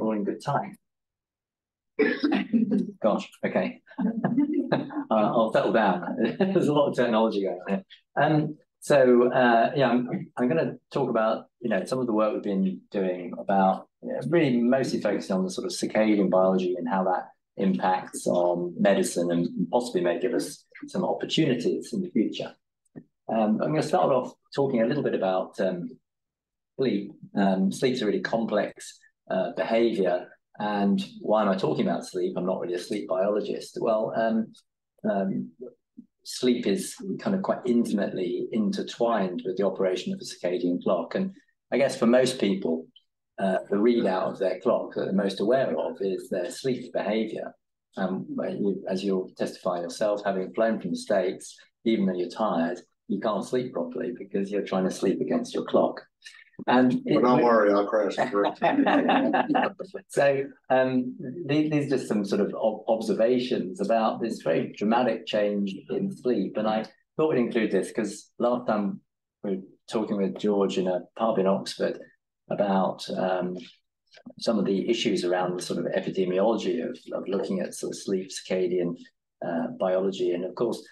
all in good time. Gosh, okay. uh, I'll settle down. There's a lot of technology going on here. Um, so uh, yeah, I'm, I'm going to talk about you know some of the work we've been doing about you know, really mostly focusing on the sort of circadian biology and how that impacts on medicine and possibly may give us some opportunities in the future. Um, I'm going to start off talking a little bit about um, sleep. Um, sleep's a really complex uh, behavior. And why am I talking about sleep? I'm not really a sleep biologist. Well, um, um, sleep is kind of quite intimately intertwined with the operation of the circadian clock. And I guess for most people, uh, the readout of their clock that they're most aware of is their sleep behavior. Um, as you'll testify yourself, having flown from the States, even though you're tired, you can't sleep properly because you're trying to sleep against your clock. And it, don't worry, I'll crash. so um, these, these are just some sort of observations about this very dramatic change in sleep. And I thought we'd include this because last time we were talking with George in a pub in Oxford about um, some of the issues around the sort of epidemiology of, of looking at sort of sleep circadian uh, biology. And of course,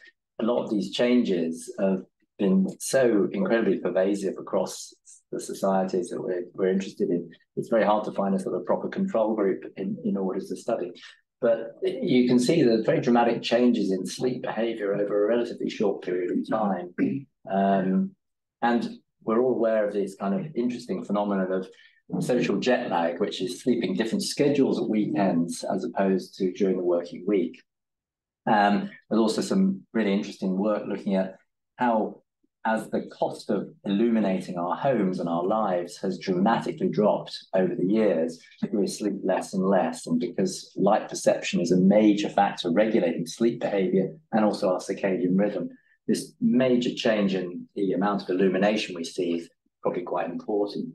a lot of these changes have been so incredibly pervasive across the societies that we're, we're interested in. It's very hard to find a sort of proper control group in, in order to study. But you can see the very dramatic changes in sleep behavior over a relatively short period of time. Um, and we're all aware of this kind of interesting phenomenon of social jet lag, which is sleeping different schedules at weekends as opposed to during the working week. Um, there's also some really interesting work looking at how as the cost of illuminating our homes and our lives has dramatically dropped over the years, we sleep less and less. And because light perception is a major factor regulating sleep behavior and also our circadian rhythm, this major change in the amount of illumination we see is probably quite important.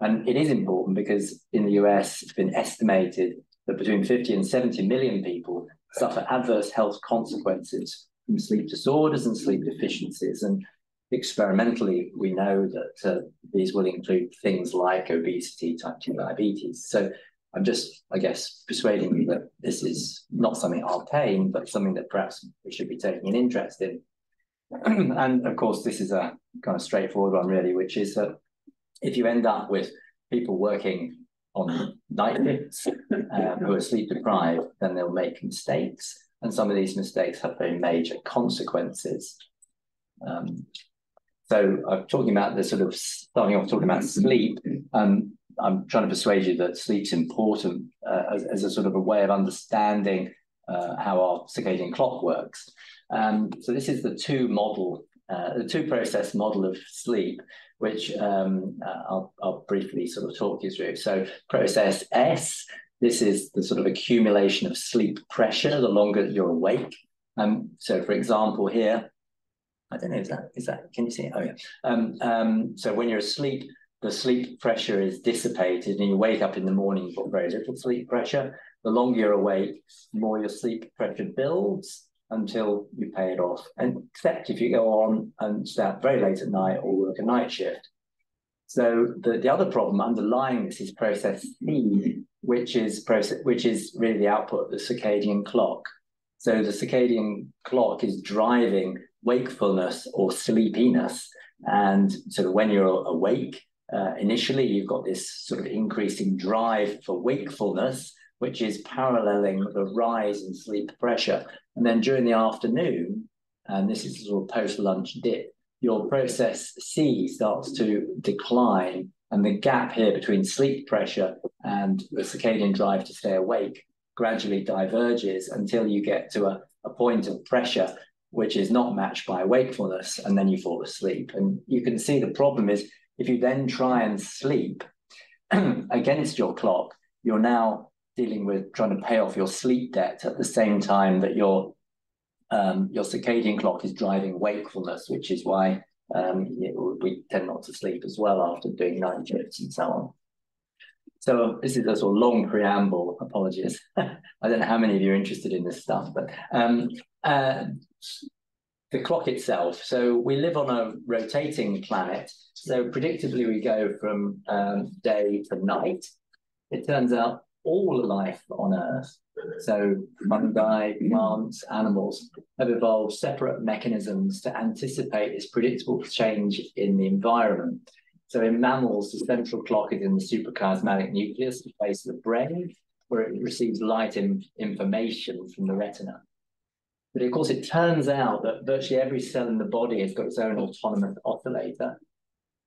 And it is important because in the US, it's been estimated that between 50 and 70 million people suffer adverse health consequences from sleep disorders and sleep deficiencies. And experimentally, we know that uh, these will include things like obesity, type 2 diabetes. So I'm just, I guess, persuading you that this is not something arcane, but something that perhaps we should be taking an interest in. and of course, this is a kind of straightforward one, really, which is that if you end up with people working on night shifts um, who are sleep deprived, then they'll make mistakes and some of these mistakes have very major consequences. Um, so I'm talking about the sort of starting off talking about sleep. Um, I'm trying to persuade you that sleep's important uh, as, as, a sort of a way of understanding uh, how our circadian clock works. Um, so this is the two model, uh, the two process model of sleep, which um, uh, I'll, I'll briefly sort of talk you through. So process S this is the sort of accumulation of sleep pressure the longer you're awake. Um, so, for example, here, I don't know, is that, is that, can you see it? Oh, yeah. Um, um, so, when you're asleep, the sleep pressure is dissipated and you wake up in the morning, you've got very little sleep pressure. The longer you're awake, the more your sleep pressure builds until you pay it off. And except if you go on and stay up very late at night or work a night shift. So the, the other problem underlying this is process C, which is process, which is really the output of the circadian clock. So the circadian clock is driving wakefulness or sleepiness. And so when you're awake, uh, initially you've got this sort of increasing drive for wakefulness, which is paralleling the rise in sleep pressure. And then during the afternoon, and this is a sort of post-lunch dip, your process C starts to decline and the gap here between sleep pressure and the circadian drive to stay awake gradually diverges until you get to a, a point of pressure which is not matched by wakefulness, and then you fall asleep. And you can see the problem is if you then try and sleep against your clock, you're now dealing with trying to pay off your sleep debt at the same time that your um, your circadian clock is driving wakefulness, which is why um, we tend not to sleep as well after doing night shifts and so on. So this is a sort of long preamble. Apologies. I don't know how many of you are interested in this stuff, but um, uh, the clock itself. So we live on a rotating planet. So predictably, we go from um, day to night. it turns out all life on Earth, so fungi, plants, animals, have evolved separate mechanisms to anticipate this predictable change in the environment. So in mammals, the central clock is in the suprachiasmatic nucleus, the base of the brain, where it receives light in, information from the retina. But of course, it turns out that virtually every cell in the body has got its own autonomous oscillator.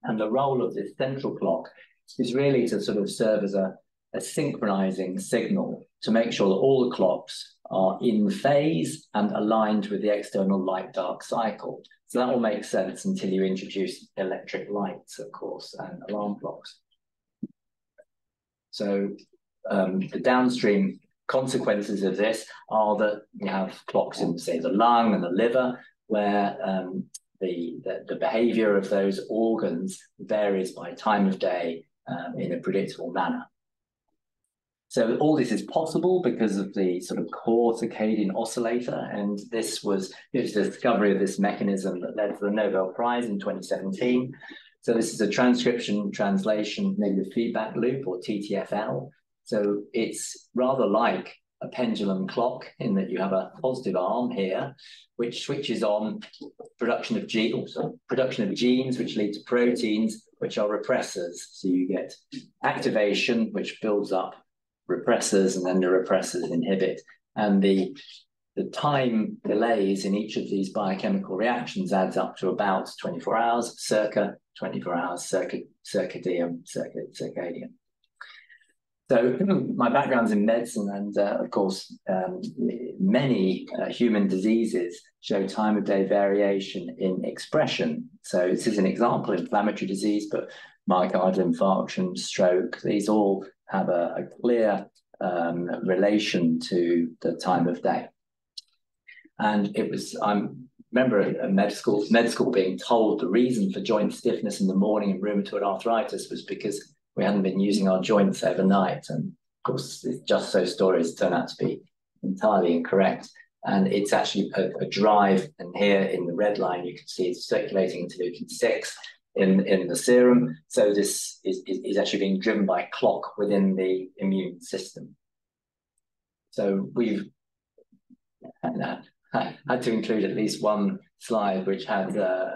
And the role of this central clock is really to sort of serve as a, a synchronizing signal to make sure that all the clocks are in phase and aligned with the external light dark cycle. So that will make sense until you introduce electric lights, of course, and alarm clocks. So um, the downstream consequences of this are that you have clocks in, say, the lung and the liver, where um, the, the, the, behavior of those organs varies by time of day um, in a predictable manner. So all this is possible because of the sort of core circadian oscillator, and this was was the discovery of this mechanism that led to the Nobel Prize in 2017. So this is a transcription translation negative feedback loop or TTFL. So it's rather like a pendulum clock in that you have a positive arm here, which switches on production of genes, oh, production of genes, which lead to proteins, which are repressors. So you get activation, which builds up repressors, and then the repressors inhibit. And the the time delays in each of these biochemical reactions adds up to about 24 hours, circa 24 hours, circa, circadian, circa, circadian. So my background's in medicine, and uh, of course, um, many uh, human diseases show time of day variation in expression. So this is an example, inflammatory disease, but myocardial infarction, stroke, these all have a, a clear um, relation to the time of day. And it was, I remember a med school, med school being told the reason for joint stiffness in the morning and rheumatoid arthritis was because we hadn't been using our joints overnight. And of course, just so stories turn out to be entirely incorrect. And it's actually a, a, drive. And here in the red line, you can see it's circulating interleukin 6 in, in the serum. So this is, is, is actually being driven by clock within the immune system. So we've had to include at least one slide which had uh,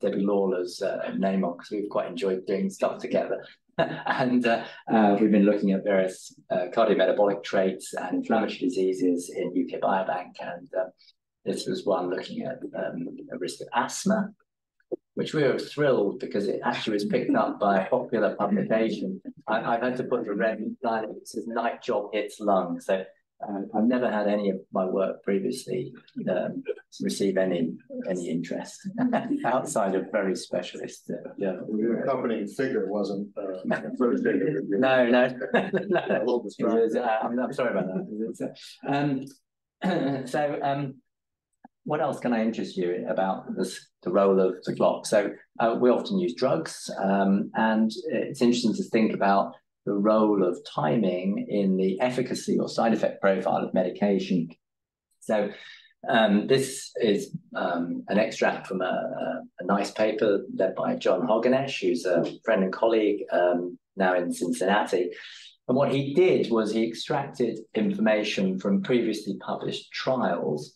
Debbie Lawler's uh, name on because we've quite enjoyed doing stuff together. and uh, uh, we've been looking at various uh, cardiometabolic traits and inflammatory diseases in UK Biobank. And uh, this was one looking at um, a risk of asthma, which we were thrilled because it actually was picked up by a popular publication. I, have had to put the red line, it says night job hits lung. So um, I've never had any of my work previously um, receive any any interest outside of very specialist. Uh, yeah, the accompanying figure wasn't uh, no, no, no. Was, uh, I'm, I'm, sorry about that. Um, so, um, what else can I interest you about this, the role of the clock? So, uh, we often use drugs, um, and it's interesting to think about the role of timing in the efficacy or side effect profile of medication. So um, this is um, an extract from a, a, nice paper led by John Hoganesh, who's a friend and colleague um, now in Cincinnati. And what he did was he extracted information from previously published trials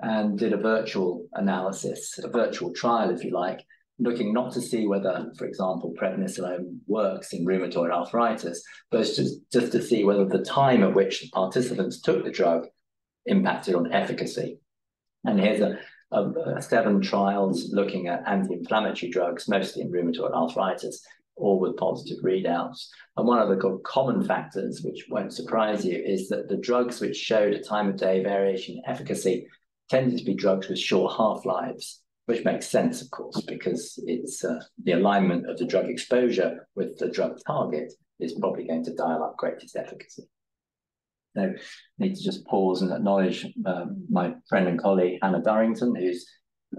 and did a virtual analysis, a virtual trial, if you like, looking not to see whether, for example, prednisolone works in rheumatoid arthritis, but just, just to see whether the time at which the participants took the drug impacted on efficacy. And here's a, a, a seven trials looking at anti-inflammatory drugs, mostly in rheumatoid arthritis, all with positive readouts. And one of the common factors, which won't surprise you, is that the drugs which showed a time of day variation in efficacy tended to be drugs with short half-lives which makes sense, of course, because it's uh, the alignment of the drug exposure with the drug target is probably going to dial up greatest efficacy. So I need to just pause and acknowledge um, my friend and colleague Hannah Durrington, who's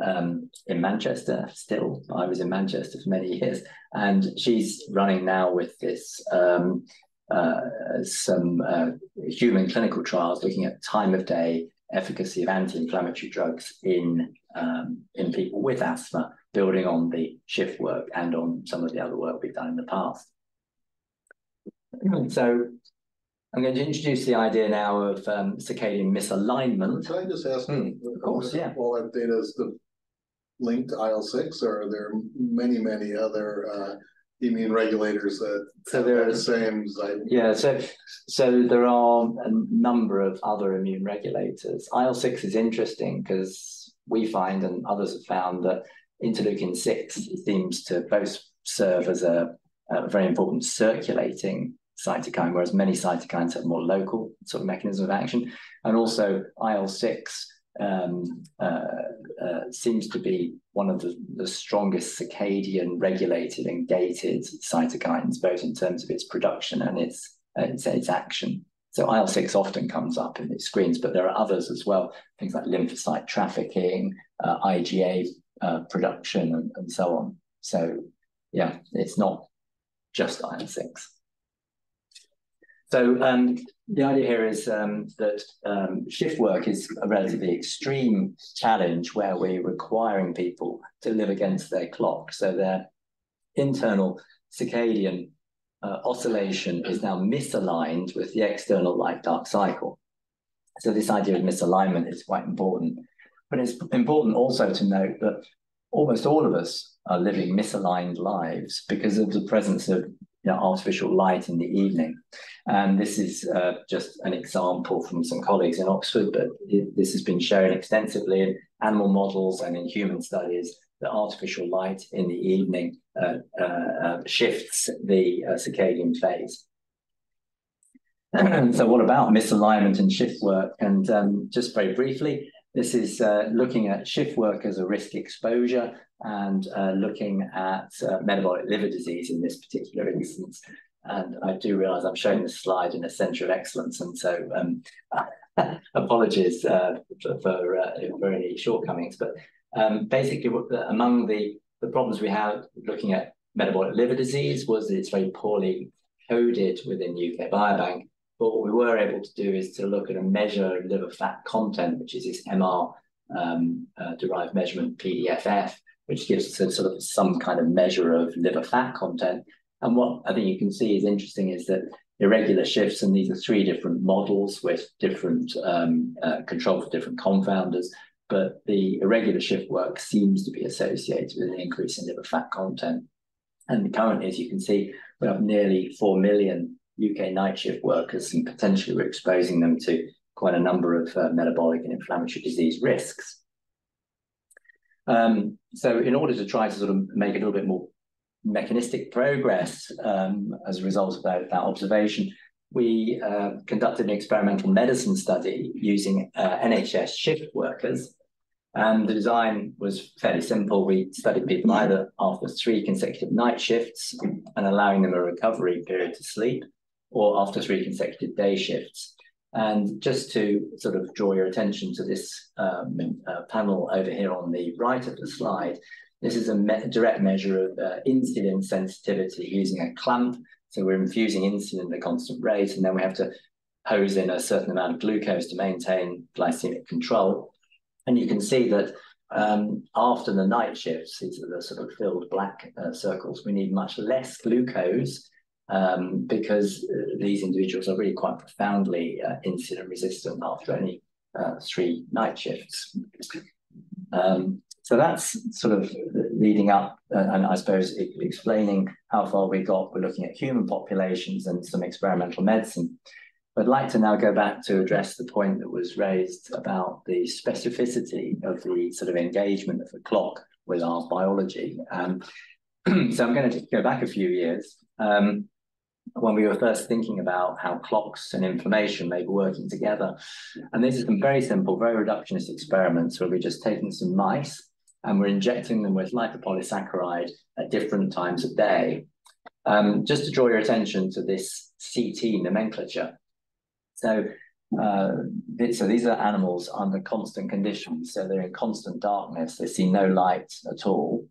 um, in Manchester still. I was in Manchester for many years, and she's running now with this um, uh, some uh, human clinical trials looking at time of day efficacy of anti-inflammatory drugs in um, in people with asthma, building on the shift work and on some of the other work we've done in the past. So I'm going to introduce the idea now of um, circadian misalignment. Can I just ask? Hmm, of course, yeah. All that data is the linked to IL six, or there are there many, many other uh immune regulators that So there the same site? Yeah, so so there are a number of other immune regulators. IL six is interesting because we find and others have found that interleukin six seems to both serve as a, a very important circulating cytokine, whereas many cytokines have more local sort of mechanism of action, and also IL six um, uh, uh, seems to be one of the, the strongest circadian regulated and gated cytokines, both in terms of its production and its uh, its, its action. So IL six often comes up in its screens, but there are others as well, things like lymphocyte trafficking, uh, IgA uh, production, and, and so on. So yeah, it's not just IL six. So um, the idea here is um, that um, shift work is a relatively extreme challenge where we're requiring people to live against their clock. So their internal circadian uh, oscillation is now misaligned with the external light dark cycle. So this idea of misalignment is quite important. But it's important also to note that almost all of us are living misaligned lives because of the presence of you know, artificial light in the evening. And this is uh, just an example from some colleagues in Oxford, but it, this has been shown extensively in animal models and in human studies that artificial light in the evening uh, uh, uh shifts the uh, circadian phase. so what about misalignment and shift work? And um, just very briefly, this is uh, looking at shift work as a risk exposure and uh, looking at uh, metabolic liver disease in this particular instance. And I do realize I'm showing this slide in a center of excellence. And so um, apologies uh, for, for, uh, for, any shortcomings. But um, basically, among the, the problems we had looking at metabolic liver disease was that it's very poorly coded within UK Biobank. But what we were able to do is to look at a measure of liver fat content, which is this MR um, uh, derived measurement PDFF, which gives us sort of some kind of measure of liver fat content. And what I think you can see is interesting is that irregular shifts, and these are three different models with different um, uh, control for different confounders, but the irregular shift work seems to be associated with an increase in liver fat content. And currently, as you can see, we have nearly 4 million UK night shift workers, and potentially we're exposing them to quite a number of uh, metabolic and inflammatory disease risks. Um, so in order to try to sort of make a little bit more mechanistic progress um, as a result of that, that observation, we uh, conducted an experimental medicine study using uh, NHS shift workers. And the design was fairly simple. We studied people either after three consecutive night shifts and allowing them a recovery period to sleep, or after three consecutive day shifts. And just to sort of draw your attention to this um, uh, panel over here on the right of the slide, this is a me direct measure of uh, insulin sensitivity using a clamp. So we're infusing insulin at a constant rate, and then we have to hose in a certain amount of glucose to maintain glycemic control. And you can see that um, after the night shifts, these are the sort of filled black uh, circles, we need much less glucose um, because uh, these individuals are really quite profoundly uh, insulin resistant after only uh, three night shifts. Um, so that's sort of leading up, uh, and I suppose explaining how far we got. We're looking at human populations and some experimental medicine. I'd like to now go back to address the point that was raised about the specificity of the sort of engagement of the clock with our biology. Um, so I'm going to go back a few years. Um, when we were first thinking about how clocks and inflammation may be working together. And these are some very simple, very reductionist experiments where we're just taking some mice and we're injecting them with lipopolysaccharide at different times of day. Um, just to draw your attention to this CT nomenclature. So, uh, so these are animals under constant conditions. So they're in constant darkness. They see no light at all.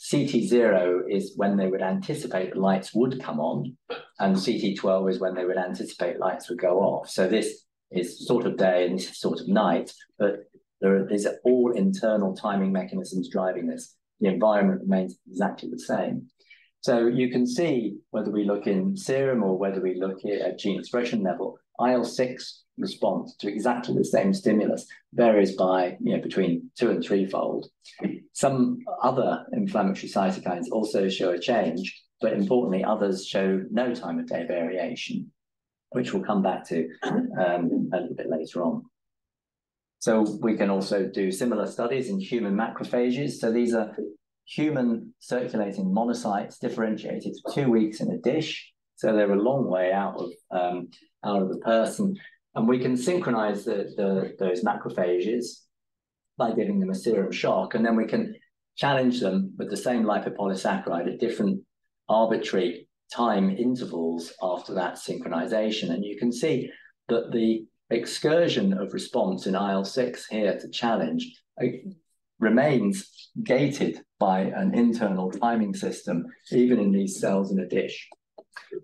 CT0 is when they would anticipate the lights would come on, and CT12 is when they would anticipate lights would go off. So this is sort of day and sort of night, but there are, these are all internal timing mechanisms driving this. The environment remains exactly the same. So you can see whether we look in serum or whether we look at gene expression level, IL-6 response to exactly the same stimulus varies by you know between two and threefold. Some other inflammatory cytokines also show a change, but importantly, others show no time of day variation, which we'll come back to um, a little bit later on. So we can also do similar studies in human macrophages. So these are human circulating monocytes differentiated for two weeks in a dish. So they're a long way out of um, out of the person, and we can synchronize the, the those macrophages by giving them a serum shock, and then we can challenge them with the same lipopolysaccharide at different arbitrary time intervals after that synchronization. And you can see that the excursion of response in IL-6 here to challenge uh, remains gated by an internal timing system, even in these cells in a dish.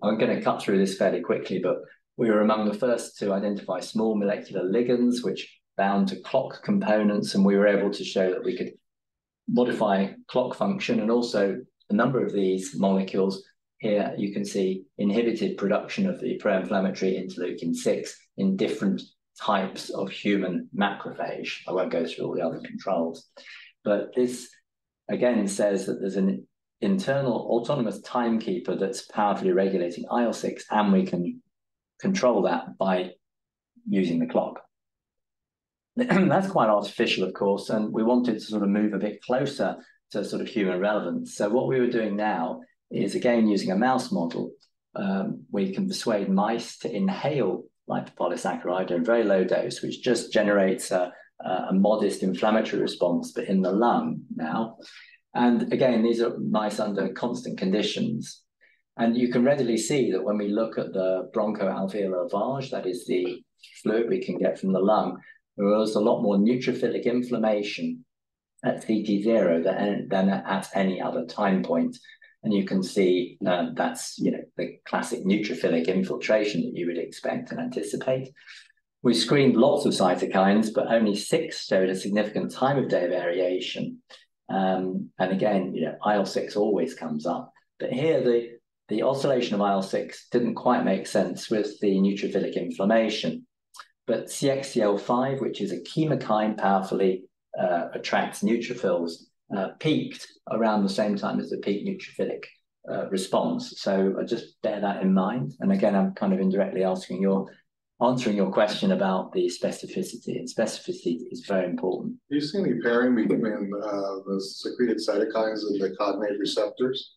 I'm going to cut through this fairly quickly, but we were among the first to identify small molecular ligands which bound to clock components, and we were able to show that we could modify clock function and also a number of these molecules here you can see inhibited production of the pro-inflammatory interleukin 6 in different types of human macrophage. I won't go through all the other controls, but this again says that there's an internal autonomous timekeeper that's powerfully regulating IL-6 and we can control that by using the clock. That's quite artificial, of course, and we wanted to sort of move a bit closer to sort of human relevance. So what we were doing now is again using a mouse model. Um, we can persuade mice to inhale lipopolysaccharide in very low dose, which just generates a, a modest inflammatory response, but in the lung now. And again, these are mice under constant conditions. And you can readily see that when we look at the bronchoalveolar lavage, that is the fluid we can get from the lung, there was a lot more neutrophilic inflammation at CT0 than, than at any other time point. And you can see uh, that's you know the classic neutrophilic infiltration that you would expect and anticipate. We screened lots of cytokines, but only six showed a significant time of day variation. Um, and again, you know, IL-6 always comes up. But here the, the oscillation of IL-6 didn't quite make sense with the neutrophilic inflammation. But CXCL5, which is a chemokine powerfully uh, attracts neutrophils, uh, peaked around the same time as the peak neutrophilic uh, response. So just bear that in mind. And again, I'm kind of indirectly asking your answering your question about the specificity, and specificity is very important. Do you see any pairing between uh, the secreted cytokines and the cognate receptors?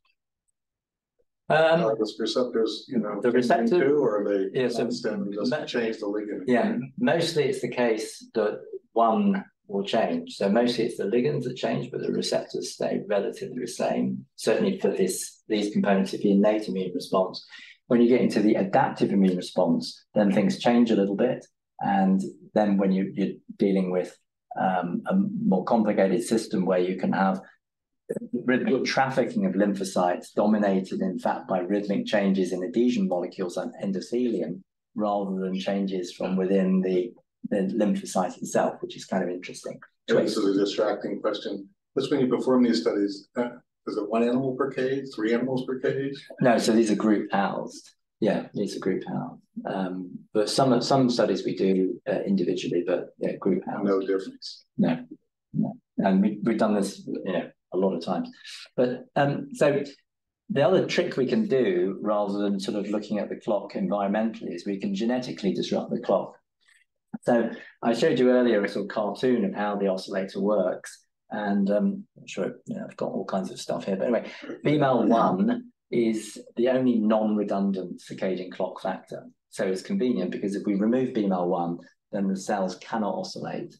Um, uh, the receptors, you know, the receptors, too, or are they yeah, so just change the ligand? Yeah, mostly it's the case that one will change. So mostly it's the ligands that change, but the receptors stay relatively the same. Certainly for this these components of the innate immune response. When you get into the adaptive immune response, then things change a little bit. And then when you, you're dealing with um, a more complicated system where you can have rhythmic trafficking of lymphocytes dominated, in fact, by rhythmic changes in adhesion molecules and endothelium, rather than changes from within the, the lymphocyte itself, which is kind of interesting. The distracting question. That's when you perform these studies, uh, is it one animal per cage, three animals per cage? No, so these are group housed. Yeah, these are group housed. Um, but some some studies we do uh, individually, but yeah, group housed. No difference. No, no. And we, we've done this, you know, a lot of times. But um, so the other trick we can do, rather than sort of looking at the clock environmentally, is we can genetically disrupt the clock. So I showed you earlier a sort of cartoon of how the oscillator works. And um, I'm sure you know, I've got all kinds of stuff here. But anyway, BMAL1 is the only non-redundant circadian clock factor. So it's convenient because if we remove BMAL1, then the cells cannot oscillate.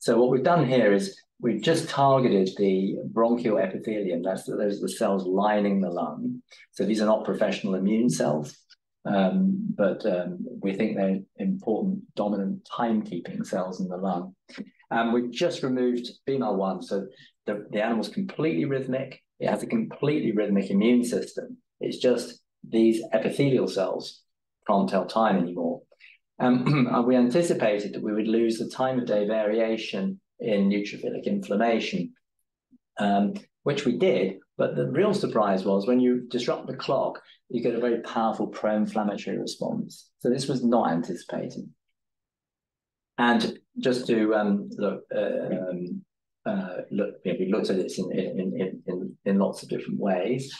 So what we've done here is we've just targeted the bronchial epithelium. That's the, those are the cells lining the lung. So these are not professional immune cells, um, but um, we think they're important dominant timekeeping cells in the lung. And we've just removed female one, So the, the animal's completely rhythmic. It has a completely rhythmic immune system. It's just these epithelial cells can't tell time anymore. Um, we anticipated that we would lose the time of day variation in neutrophilic inflammation. Um, which we did. But the real surprise was when you disrupt the clock, you get a very powerful pro-inflammatory response. So this was not anticipated. And just to um, look, um, uh, look, you know, we looked at this in, in, in, in, in lots of different ways.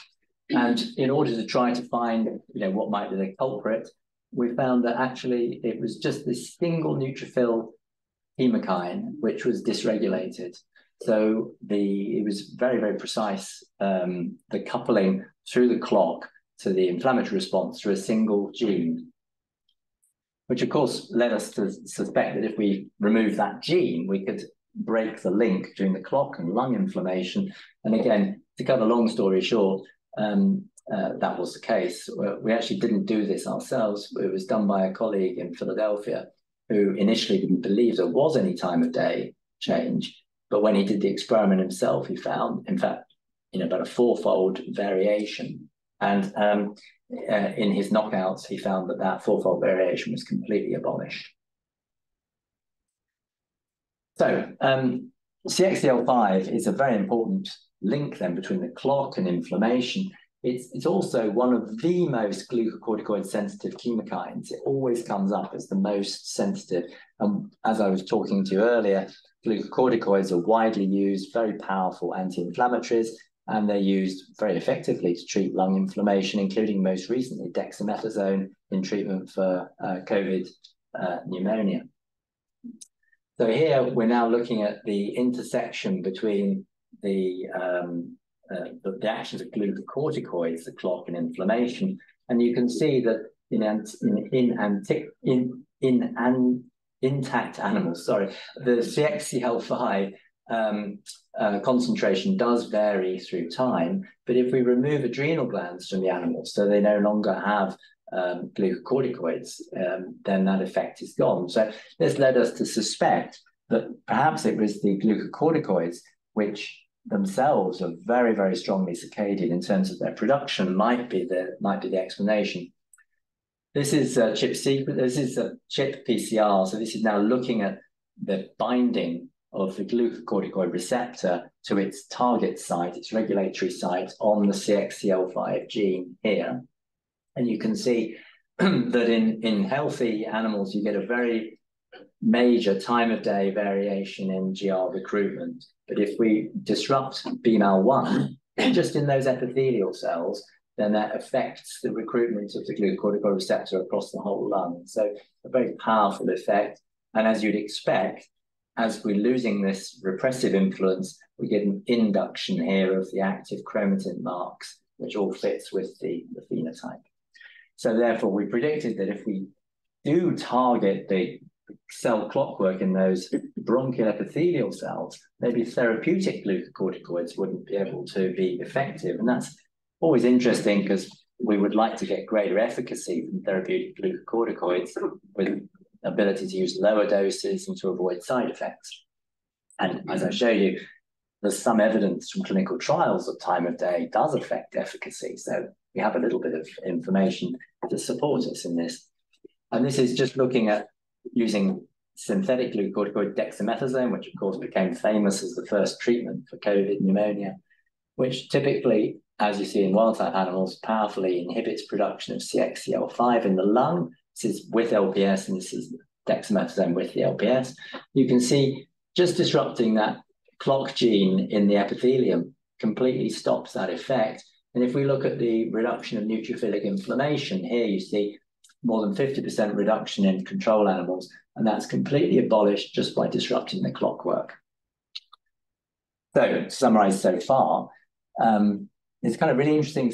And in order to try to find, you know, what might be the culprit, we found that actually it was just this single neutrophil chemokine which was dysregulated. So the it was very very precise um, the coupling through the clock to the inflammatory response through a single gene, which of course led us to suspect that if we remove that gene, we could break the link between the clock and lung inflammation. And again, to cut a long story short, um, uh, that was the case. We actually didn't do this ourselves. It was done by a colleague in Philadelphia who initially didn't believe there was any time of day change. But when he did the experiment himself, he found, in fact, you know, about a fourfold variation. And um, uh, in his knockouts, he found that that fourfold variation was completely abolished. So um, CXCL5 is a very important link then between the clock and inflammation. It's, it's also one of the most glucocorticoid sensitive chemokines. It always comes up as the most sensitive. And as I was talking to you earlier, glucocorticoids are widely used, very powerful anti-inflammatories, and they're used very effectively to treat lung inflammation, including most recently dexamethasone in treatment for uh, COVID uh, pneumonia. So here we're now looking at the intersection between the um, uh, the, the, actions of glucocorticoids, the clock and inflammation. And you can see that in in in anti, in in an, intact animals, sorry, the CXCL5 um, uh, concentration does vary through time. But if we remove adrenal glands from the animals, so they no longer have um, glucocorticoids, um, then that effect is gone. So this led us to suspect that perhaps it was the glucocorticoids which themselves are very, very strongly circadian in terms of their production might be the might be the explanation. This is a chip sequence. This is a chip PCR. So this is now looking at the binding of the glucocorticoid receptor to its target site, its regulatory site on the CXCL5 gene here. And you can see that in, in healthy animals, you get a very major time of day variation in GR recruitment. But if we disrupt BMAL1 just in those epithelial cells, then that affects the recruitment of the glucocorticoid receptor across the whole lung. So a very powerful effect. And as you'd expect, as we're losing this repressive influence, we get an induction here of the active chromatin marks, which all fits with the, the phenotype. So therefore, we predicted that if we do target the cell clockwork in those bronchial epithelial cells, maybe therapeutic glucocorticoids wouldn't be able to be effective. And that's always interesting because we would like to get greater efficacy from therapeutic glucocorticoids with ability to use lower doses and to avoid side effects. And as I mm-hmm. showed you, there's some evidence from clinical trials that time of day does affect efficacy. So we have a little bit of information to support us in this. And this is just looking at using synthetic glucocorticoid dexamethasone, which of course became famous as the first treatment for COVID pneumonia, which typically, as you see in wild type animals, powerfully inhibits production of CXCL5 in the lung. This is with LPS, and this is dexamethasone with the LPS. You can see just disrupting that clock gene in the epithelium completely stops that effect. And if we look at the reduction of neutrophilic inflammation, here you see more than 50% reduction in control animals, and that's completely abolished just by disrupting the clockwork. So, to summarize so far, um, it's kind of really interesting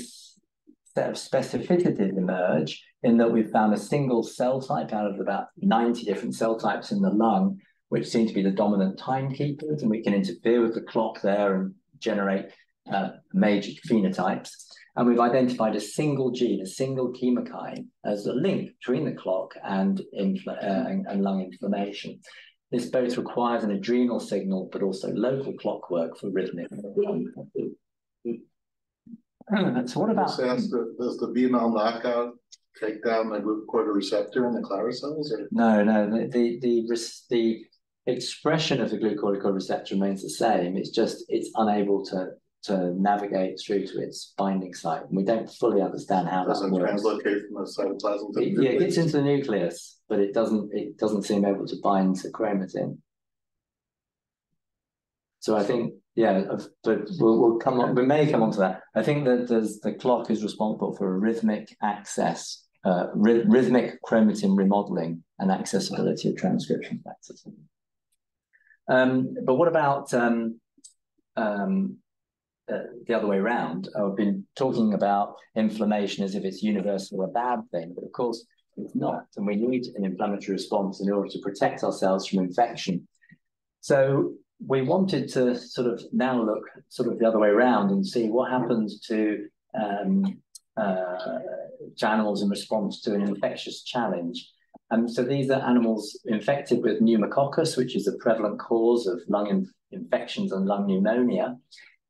set of specificities emerge in that we've found a single cell type out of about 90 different cell types in the lung, which seem to be the dominant timekeepers, and we can interfere with the clock there and generate uh, major phenotypes. And we've identified a single gene, a single chemokine, as a link between the clock and, uh, and, and lung inflammation. This both requires an adrenal signal, but also local clockwork for rhythmic. so what about? Does the, does the BMAL knockout take down the glucocorticoid receptor in the Clara cells? Or? No, no. The, the, the, the expression of the glucocorticoid receptor remains the same. It's just, it's unable to to navigate through to its binding site. And we don't fully understand how doesn't that works. translocate from the cytoplasm to it, Yeah, it gets into the nucleus, but it doesn't it doesn't seem able to bind to chromatin. So I think, yeah, but we'll, we'll come on, we may come on to that. I think that there's, the clock is responsible for rhythmic access, uh, rhythmic chromatin remodeling and accessibility of transcription factors. Um, but what about um, um, uh, the other way around? I've been talking about inflammation as if it's universal a bad thing, but of course it's not. And we need an inflammatory response in order to protect ourselves from infection. So we wanted to sort of now look sort of the other way around and see what happens to um, uh, animals in response to an infectious challenge. And so these are animals infected with pneumococcus, which is a prevalent cause of lung in infections and lung pneumonia.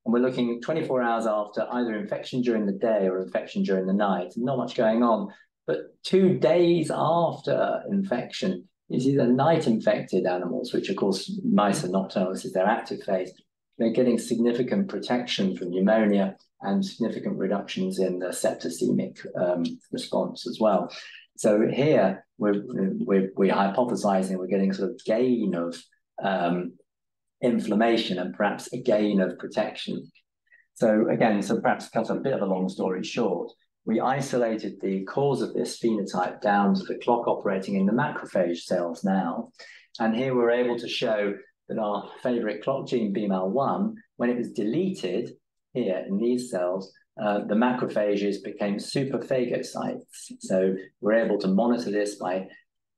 And we're looking 24 hours after either infection during the day or infection during the night. Not much going on. But two days after infection, you see the night infected animals, which of course mice are nocturnal, this is their active phase, they're getting significant protection from pneumonia and significant reductions in the septicemic um, response as well. So here we're, we're, we're, hypothesizing we're getting sort of gain of um, inflammation and perhaps a gain of protection. So again, so perhaps cut a bit of a long story short, we isolated the cause of this phenotype down to the clock operating in the macrophage cells now. And here we're able to show that our favorite clock gene, BMAL1, when it was deleted here in these cells, uh, the macrophages became superphagocytes. So we're able to monitor this by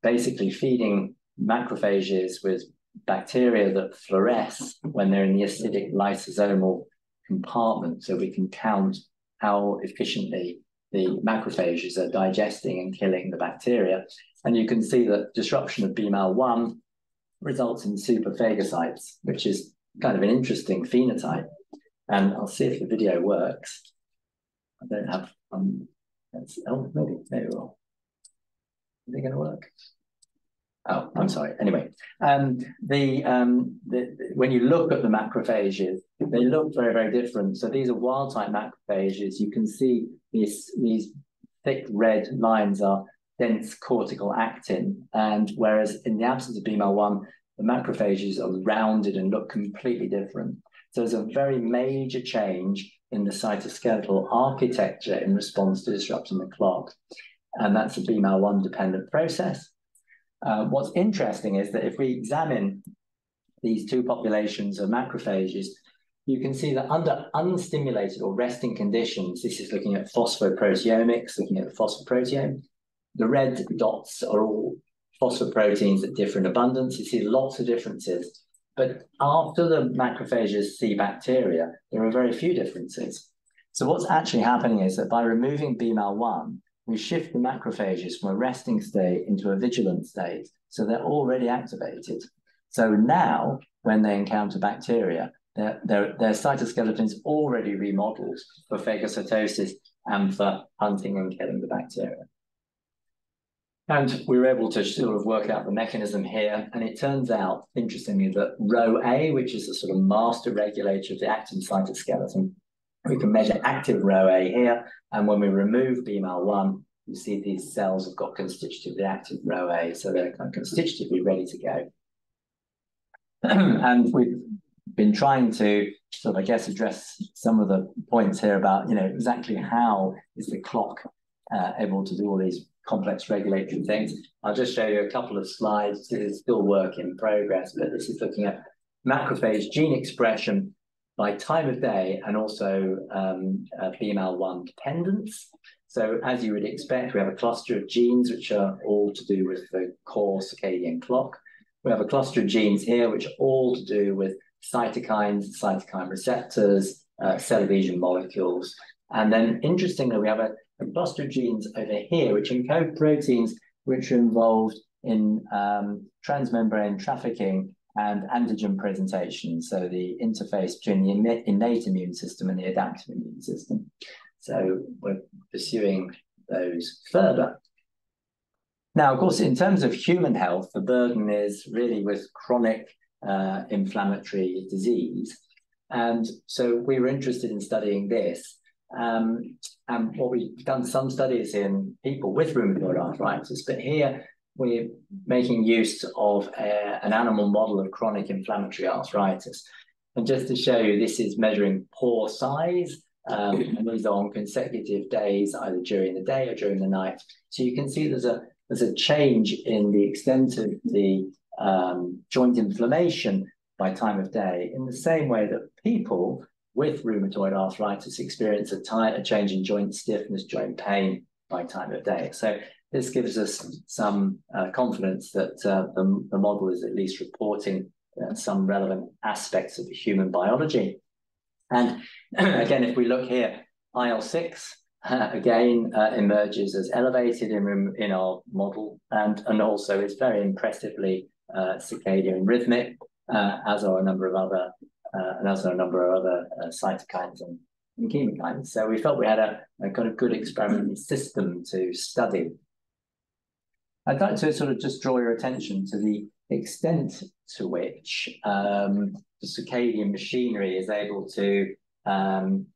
basically feeding macrophages with bacteria that fluoresce when they're in the acidic lysosomal compartment. So we can count how efficiently the macrophages are digesting and killing the bacteria. And you can see that disruption of BMAL1 results in superphagocytes, which is kind of an interesting phenotype. And I'll see if the video works. I don't have, um, oh, maybe, maybe it will. Is it going to work? Oh, I'm sorry. Anyway, um, the, um, the, when you look at the macrophages, they look very, very different. So these are wild type macrophages. You can see these, these thick red lines are dense cortical actin. And whereas in the absence of BMAL1, the macrophages are rounded and look completely different. So there's a very major change in the cytoskeletal architecture in response to disrupting the clock. And that's a BMAL1 dependent process. Uh, what's interesting is that if we examine these two populations of macrophages, you can see that under unstimulated or resting conditions, this is looking at phosphoproteomics, looking at the phosphoproteome, the red dots are all phosphoproteins at different abundance. You see lots of differences. But after the macrophages see bacteria, there are very few differences. So what's actually happening is that by removing BMAL1, we shift the macrophages from a resting state into a vigilant state. So they're already activated. So now, when they encounter bacteria, their, their, is already remodeled for phagocytosis and for hunting and killing the bacteria. And we were able to sort of work out the mechanism here. And it turns out, interestingly, that Rho A, which is the sort of master regulator of the actin cytoskeleton, we can measure active Rho A here, and when we remove BMAL1, you see these cells have got constitutively active Rho A, so they're kind of constitutively ready to go. and we've been trying to sort of, I guess, address some of the points here about, you know, exactly how is the clock uh, able to do all these complex regulatory things. I'll just show you a couple of slides. This is still work in progress, but this is looking at macrophage gene expression by time of day and also um, uh, BMAL1 dependence. So as you would expect, we have a cluster of genes which are all to do with the core circadian clock. We have a cluster of genes here which are all to do with cytokines, cytokine receptors, uh, cell adhesion molecules. And then interestingly, we have a, a, cluster of genes over here which encode proteins which are involved in um, transmembrane trafficking and antigen presentation, so the interface between the innate immune system and the adaptive immune system. So we're pursuing those further. Now, of course, in terms of human health, the burden is really with chronic uh, inflammatory disease. And so we were interested in studying this. Um, and what we've done some studies in people with rheumatoid arthritis, but here we're making use of a, an animal model of chronic inflammatory arthritis. And just to show you, this is measuring pore size, um, and these are on consecutive days, either during the day or during the night. So you can see there's a there's a change in the extent of the um, joint inflammation by time of day, in the same way that people with rheumatoid arthritis experience a, a change in joint stiffness, joint pain by time of day. So this gives us some uh, confidence that uh, the, the, model is at least reporting uh, some relevant aspects of human biology. And again, if we look here, IL-6 uh, again uh, emerges as elevated in, in our model and, and also is very impressively circadian rhythmic, as are a number of other uh, and also a number of other uh, cytokines and, and chemokines. So we felt we had a, a kind of good experimental system to study. I'd like to sort of just draw your attention to the extent to which um, the circadian machinery is able to um,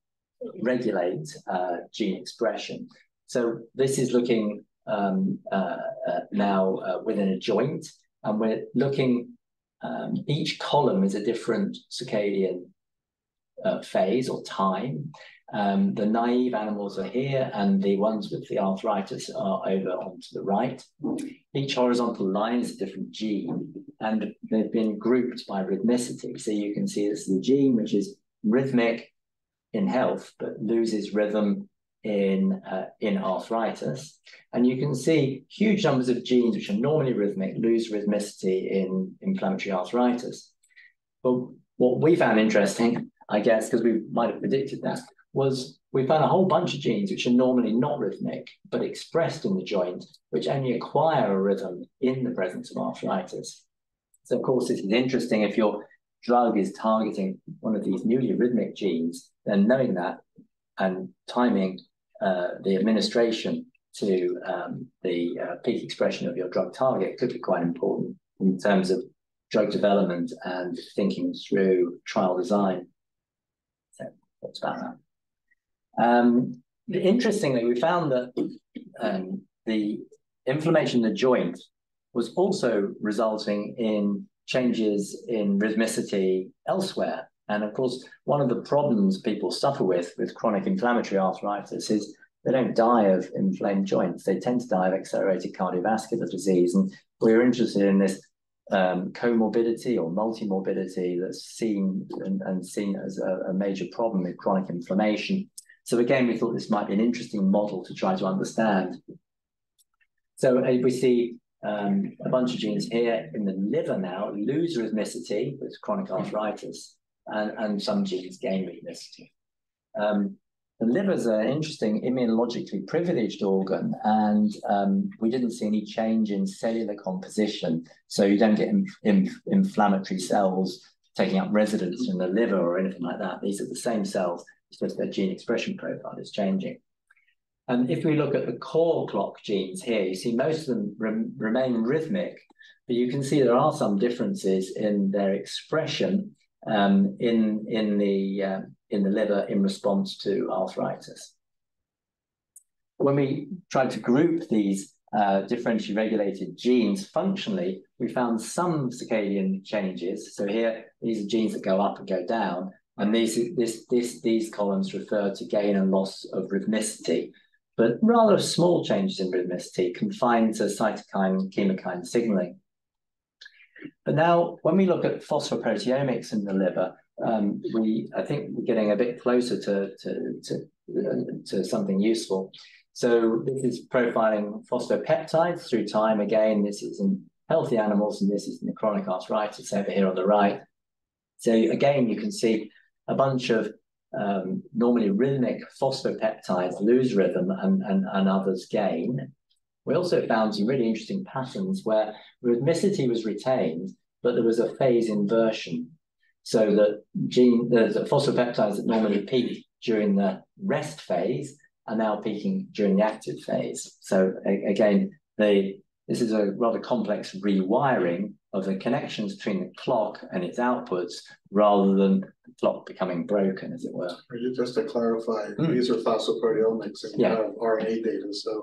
regulate uh, gene expression. So this is looking um, uh, uh, now uh, within a joint, and we're looking um, each column is a different circadian uh, phase or time. Um, the naive animals are here, and the ones with the arthritis are over onto the right. Each horizontal line is a different gene, and they've been grouped by rhythmicity. So you can see this is the gene which is rhythmic in health, but loses rhythm in, uh, in arthritis. And you can see huge numbers of genes which are normally rhythmic lose rhythmicity in inflammatory arthritis. But what we found interesting, I guess, because we might have predicted that, was we found a whole bunch of genes which are normally not rhythmic, but expressed in the joint, which only acquire a rhythm in the presence of arthritis. So, of course, this is interesting if your drug is targeting one of these newly rhythmic genes, then knowing that and timing uh, the administration to um, the uh, peak expression of your drug target could be quite important in terms of drug development and thinking through trial design. So what's about that? Um, interestingly, we found that um, the inflammation in the joint was also resulting in changes in rhythmicity elsewhere and of course, one of the problems people suffer with with chronic inflammatory arthritis is they don't die of inflamed joints. They tend to die of accelerated cardiovascular disease. And we're interested in this um, comorbidity or multimorbidity that's seen and, and seen as a, a, major problem with chronic inflammation. So again, we thought this might be an interesting model to try to understand. So uh, we see um, a bunch of genes here in the liver now lose rhythmicity with chronic arthritis and, and some genes gain rhythmicity. Um, the liver is an interesting immunologically privileged organ, and um, we didn't see any change in cellular composition. So you don't get inflammatory cells taking up residence in the liver or anything like that. These are the same cells, it's just their gene expression profile is changing. And if we look at the core clock genes here, you see most of them remain rhythmic, but you can see there are some differences in their expression um, in in the uh, in the liver in response to arthritis. When we tried to group these uh, differentially regulated genes functionally, we found some circadian changes. So here, these are genes that go up and go down, and these this this these columns refer to gain and loss of rhythmicity, but rather small changes in rhythmicity confined to cytokine chemokine signaling. But now, when we look at phosphoproteomics in the liver, um, we I think we're getting a bit closer to to to, uh, to something useful. So this is profiling phosphopeptides through time. Again, this is in healthy animals, and this is in the chronic arthritis over here on the right. So again, you can see a bunch of um, normally rhythmic phosphopeptides lose rhythm and, and, and others gain. We also found some really interesting patterns where rhythmicity was retained, but there was a phase inversion. So that gene, the, the phosphopeptides that normally peak during the rest phase are now peaking during the active phase. So again, the this is a rather complex rewiring of the connections between the clock and its outputs rather than the clock becoming broken, as it were. Just to clarify, mm. these are phosphoproteomics and yeah. RNA data. So uh,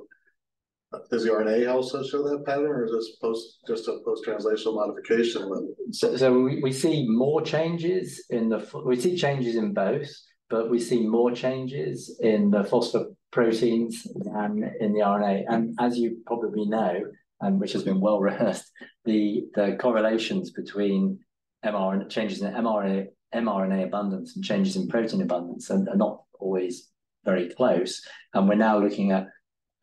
does the RNA also show that pattern or is this post just a post-translational modification? So, so we, we see more changes in the, we see changes in both, but we see more changes in the phosphoproteins than in the RNA. And as you probably know, and which has been well rehearsed, the, the correlations between mRNA changes in mRNA, mRNA abundance and changes in protein abundance are, are not always very close. And we're now looking at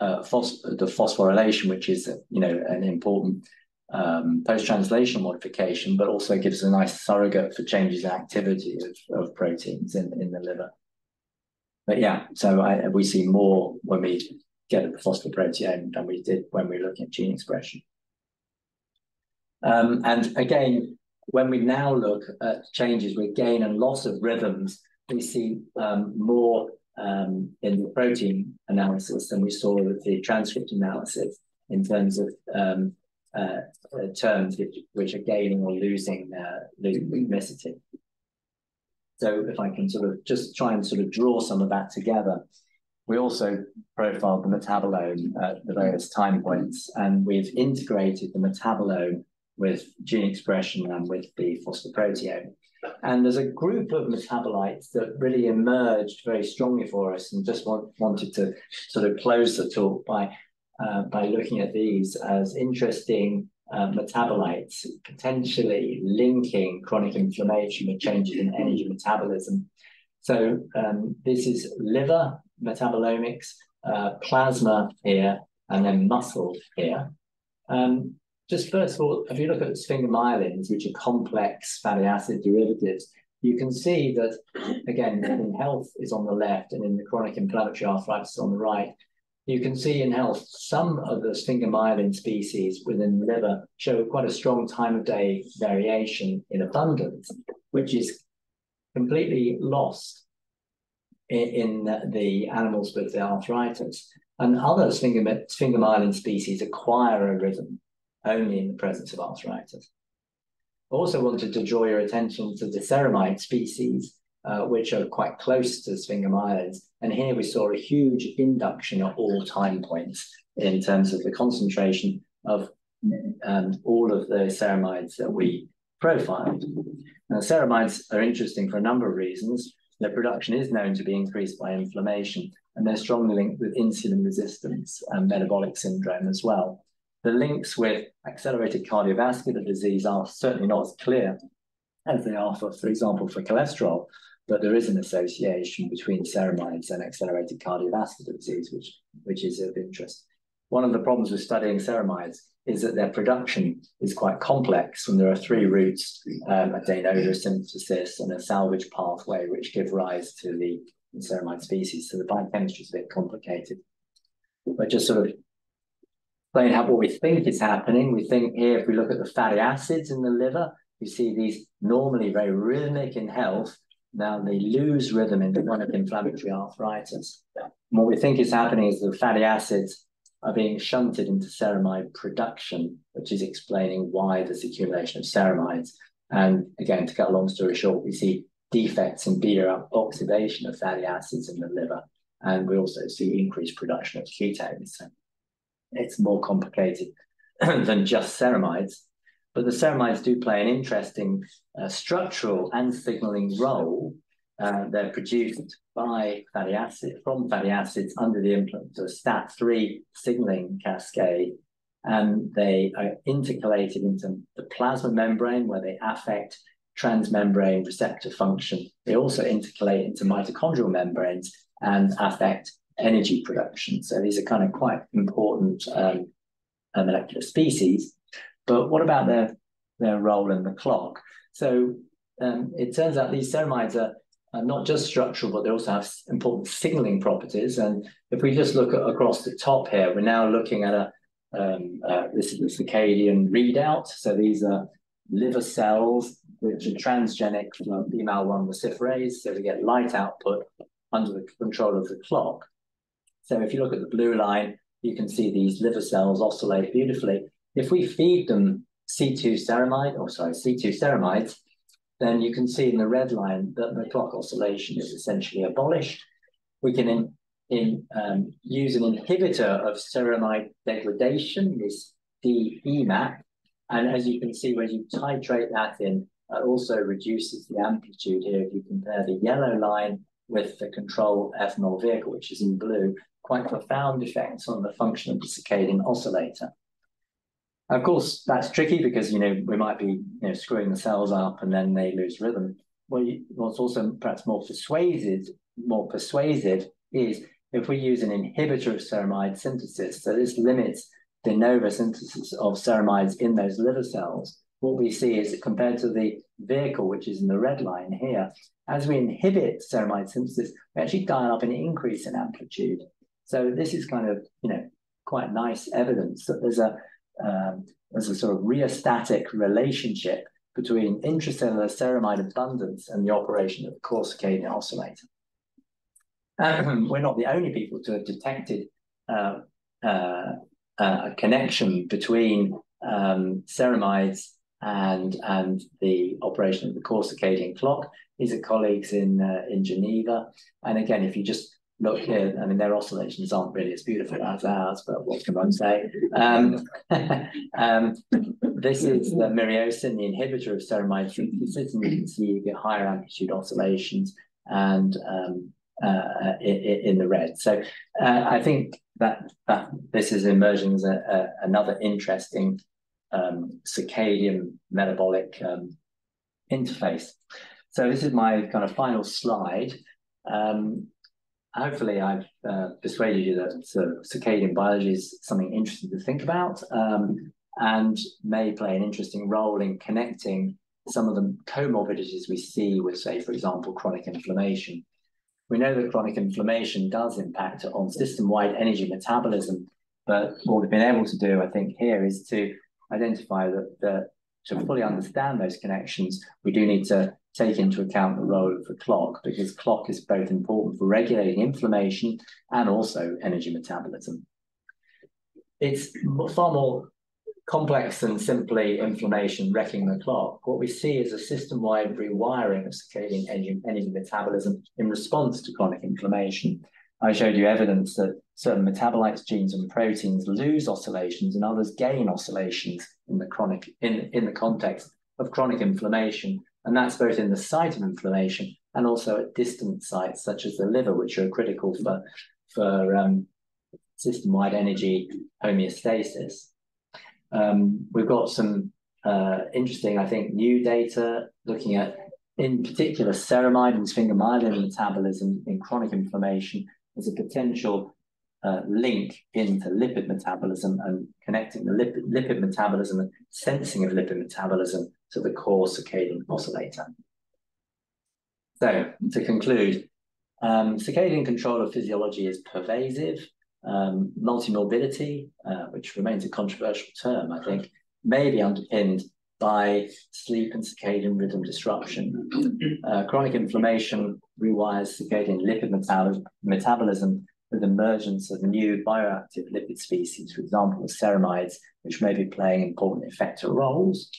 uh, phos- the phosphorylation, which is you know an important um, post-translational modification, but also gives a nice surrogate for changes in activity of, of proteins in, in the liver. But yeah, so I, we see more when we get at the phosphoproteome than we did when we were looking at gene expression. Um, and again, when we now look at changes with gain and loss of rhythms, we see um, more um, in the protein analysis than we saw with the transcript analysis in terms of um, uh, uh, terms which, which, are gaining or losing uh, rhythmicity. So if I can sort of just try and sort of draw some of that together, we also profiled the metabolome at the various time points, and we've integrated the metabolome with gene expression and with the phosphoproteome. And there's a group of metabolites that really emerged very strongly for us, and just want, wanted to sort of close the talk by uh, by looking at these as interesting uh, metabolites potentially linking chronic inflammation with changes in energy metabolism. So um, this is liver metabolomics, uh, plasma here, and then muscle here. Um, just first of all, if you look at sphingomyelins, which are complex fatty acid derivatives, you can see that, again, in health is on the left and in the chronic inflammatory arthritis on the right. You can see in health some of the sphingomyelin species within the liver show quite a strong time of day variation in abundance, which is completely lost in, the animals with the arthritis. And other sphingomyelin species acquire a rhythm only in the presence of arthritis. I also wanted to draw your attention to the ceramide species, uh, which are quite close to sphingomyelins. And here we saw a huge induction at all time points in terms of the concentration of um, all of the ceramides that we profiled. Now, ceramides are interesting for a number of reasons. Their production is known to be increased by inflammation, and they're strongly linked with insulin resistance and metabolic syndrome as well. The links with accelerated cardiovascular disease are certainly not as clear as they are, for, for example, for cholesterol, but there is an association between ceramides and accelerated cardiovascular disease, which, which is of interest. One of the problems with studying ceramides is that their production is quite complex and there are three routes, um, a de novo synthesis and a salvage pathway, which give rise to the ceramide species. So the biochemistry is a bit complicated. But just sort of explain how what we think is happening, we think here, if we look at the fatty acids in the liver, you see these normally very rhythmic in health. Now they lose rhythm in chronic inflammatory arthritis. And what we think is happening is the fatty acids are being shunted into ceramide production, which is explaining why there's accumulation of ceramides. And again, to cut a long story short, we see defects in beta oxidation of fatty acids in the liver. And we also see increased production of ketones. It's more complicated than just ceramides. But the ceramides do play an interesting uh, structural and signaling role uh, they're produced by fatty acid from fatty acids under the influence of a STAT3 signaling cascade. And they are intercalated into the plasma membrane where they affect transmembrane receptor function. They also intercalate into mitochondrial membranes and affect energy production. So these are kind of quite important um, uh, molecular species. But what about their, their role in the clock? So um, it turns out these ceramides are uh, not just structural, but they also have important signaling properties. And if we just look at, across the top here, we're now looking at a um, uh, this is the circadian readout. So these are liver cells which are transgenic from BMAL1 luciferase. So we get light output under the control of the clock. So if you look at the blue line, you can see these liver cells oscillate beautifully. if we feed them C2 ceramide, or sorry, C2 ceramides, then you can see in the red line that the clock oscillation is essentially abolished. We can in, in, um, use an inhibitor of ceramide degradation, this DEMAC, and as you can see, when you titrate that in, it also reduces the amplitude here. If you compare the yellow line with the control ethanol vehicle, which is in blue, quite profound effects on the function of the circadian oscillator. Of course, that's tricky because you know we might be you know screwing the cells up and then they lose rhythm. Well, what's also perhaps more persuasive, more persuasive is if we use an inhibitor of ceramide synthesis. So this limits de novo synthesis of ceramides in those liver cells. What we see is that compared to the vehicle, which is in the red line here, as we inhibit ceramide synthesis, we actually dial up an increase in amplitude. So this is kind of, you know, quite nice evidence that there's a um, there's a sort of rheostatic relationship between intracellular ceramide abundance and the operation of the circadian oscillator. Um, we're not the only people to have detected uh, uh, a connection between um, ceramides and and the operation of the core circadian clock. These are colleagues in uh, in Geneva, and again, if you just look here, I mean, their oscillations aren't really as beautiful as ours, but what can one say? Um, um, this is the myriocin, the inhibitor of ceramide synthesis, and you can see you get higher amplitude oscillations and um, uh, in, in, the red. So uh, I think that that this is emerging as a, a, another interesting um, circadian metabolic um, interface. So this is my kind of final slide. Um, hopefully I've uh, persuaded you that uh, circadian biology is something interesting to think about um, and may play an interesting role in connecting some of the comorbidities we see with, say, for example, chronic inflammation. We know that chronic inflammation does impact on system-wide energy metabolism, but what we've been able to do, I think, here is to identify that, that to fully understand those connections, we do need to take into account the role of the clock because clock is both important for regulating inflammation and also energy metabolism. It's far more complex than simply inflammation wrecking the clock. What we see is a system-wide rewiring of circadian energy, energy metabolism in response to chronic inflammation. I showed you evidence that certain metabolites, genes, and proteins lose oscillations and others gain oscillations in the chronic in, in the context of chronic inflammation. And that's both in the site of inflammation and also at distant sites such as the liver, which are critical for, for um, system-wide energy homeostasis. Um, we've got some uh, interesting, I think, new data looking at, in particular, ceramide and sphingomyelin metabolism in chronic inflammation as a potential uh, link into lipid metabolism and connecting the lipid, lipid metabolism and sensing of lipid metabolism to the core circadian oscillator. So to conclude, um, circadian control of physiology is pervasive. Um, multimorbidity, uh, which remains a controversial term, I think, may be underpinned by sleep and circadian rhythm disruption. Uh, chronic inflammation rewires circadian lipid metabol metabolism with emergence of new bioactive lipid species, for example, ceramides, which may be playing important effector roles.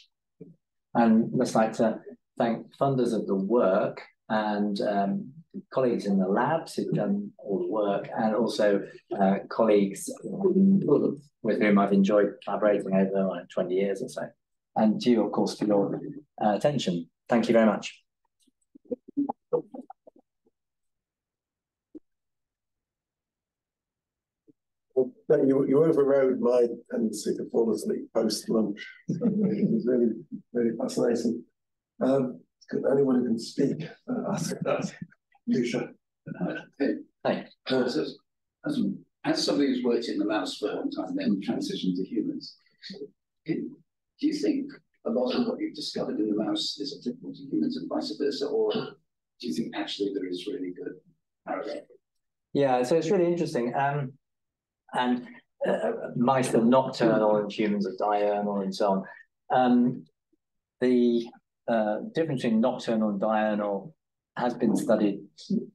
And I'd like to thank funders of the work and um, colleagues in the labs who've done all the work, and also uh, colleagues with whom I've enjoyed collaborating over uh, 20 years or so. And to you, of course, for your uh, attention. Thank you very much. You, you overrode my tendency to fall asleep post lunch. it was really, really fascinating. Um, anyone who can speak, uh, ask that. Lucia. Uh, hey, uh, so, as, as somebody who's worked in the mouse for a long time, then transitioned to humans, do you think a lot of what you've discovered in the mouse is applicable to humans and vice versa, or do you think actually there is really good parallel? Yeah, so it's really interesting. Um, and uh, mice are nocturnal and humans are diurnal and so on. Um, the uh, difference between nocturnal and diurnal has been studied